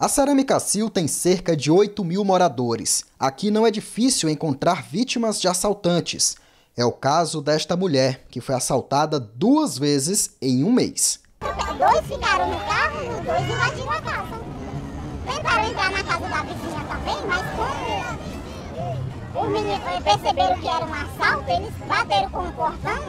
A Cerâmica Sil tem cerca de 8 mil moradores. Aqui não é difícil encontrar vítimas de assaltantes. É o caso desta mulher, que foi assaltada duas vezes em um mês. Dois ficaram no carro dois invadiram a casa. Tentaram entrar na casa da vizinha também, mas quando os meninos perceberam que era um assalto, eles bateram com o portão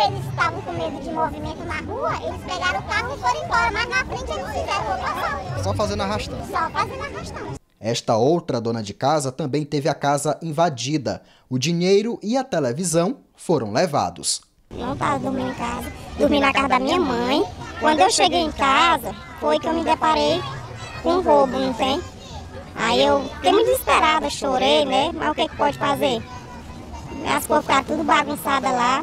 como eles estavam com medo de movimento na rua, eles pegaram o carro e foram embora. Mas na frente eles fizeram outro assalto. Só fazendo arrastão. Só fazendo arrastão. Esta outra dona de casa também teve a casa invadida. O dinheiro e a televisão foram levados. Não estava dormindo em casa, dormi na casa da minha mãe. Quando eu cheguei em casa, foi que eu me deparei com um roubo, não tem? Aí eu fiquei muito desesperada, chorei, né? Mas o que, que pode fazer? Minhas coisas ficaram tudo bagunçadas lá.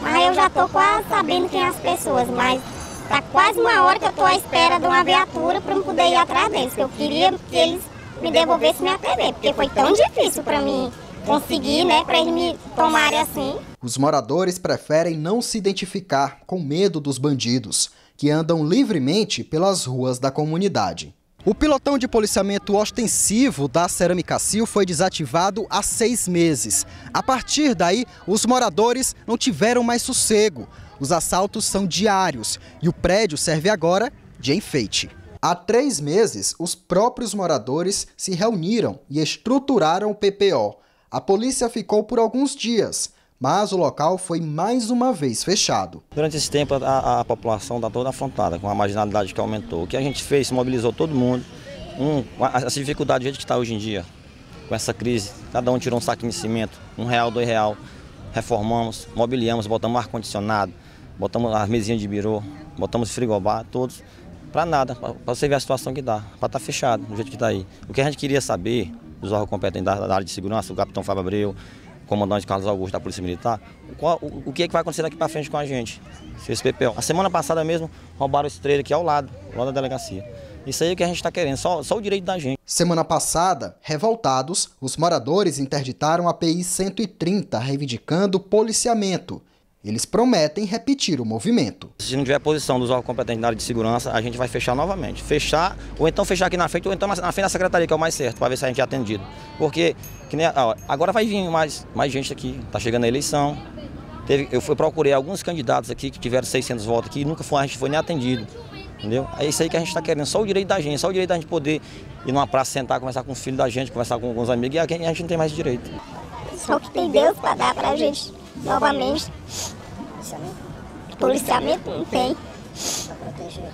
Mas eu já tô quase sabendo quem é as pessoas, mas tá quase uma hora que eu tô à espera de uma viatura para eu poder ir atrás deles. Que eu queria que eles me devolvessem minha TV, porque foi tão difícil para mim conseguir, né, para eles me tomarem assim. Os moradores preferem não se identificar com medo dos bandidos, que andam livremente pelas ruas da comunidade. O pilotão de policiamento ostensivo da Cerâmica Sil foi desativado há seis meses. A partir daí, os moradores não tiveram mais sossego. Os assaltos são diários e o prédio serve agora de enfeite. Há três meses, os próprios moradores se reuniram e estruturaram o PPO. A polícia ficou por alguns dias, mas o local foi mais uma vez fechado. Durante esse tempo, a, a população está toda afrontada com a marginalidade que aumentou. O que a gente fez, mobilizou todo mundo. Um, essa dificuldade que está hoje em dia, com essa crise, cada um tirou um saquinho de cimento, um real, dois real, reformamos, mobiliamos, botamos ar-condicionado, botamos as mesinhas de birô, botamos frigobar, todos para nada, para você ver a situação que dá, para estar tá fechado, do jeito que está aí. O que a gente queria saber dos órgãos competentes da, da área de segurança, o capitão Fábio Abreu, comandante Carlos Augusto da Polícia Militar, qual, o, o, que, é que vai acontecer daqui para frente com a gente, esse PPO. A semana passada mesmo roubaram esse trailer aqui ao lado, lá da delegacia. Isso aí é o que a gente está querendo, só, só o direito da gente. Semana passada, revoltados, os moradores interditaram a PI 130, reivindicando policiamento. Eles prometem repetir o movimento. Se não tiver posição dos órgãos competentes na área de segurança, a gente vai fechar novamente. Fechar, ou então fechar aqui na frente, ou então na frente da secretaria, que é o mais certo, para ver se a gente é atendido. Porque nem, ó, agora vai vir mais, mais gente aqui, está chegando a eleição. Teve, eu fui, procurei alguns candidatos aqui que tiveram 600 votos aqui e nunca foi, a gente foi nem atendido. Entendeu? É isso aí que a gente está querendo, só o direito da gente, só o direito da gente poder ir numa praça, sentar, conversar com o filho da gente, conversar com, os amigos, e a gente não tem mais direito. Só que tem Deus para dar para a gente novamente. Policiamento não tem. Para proteger.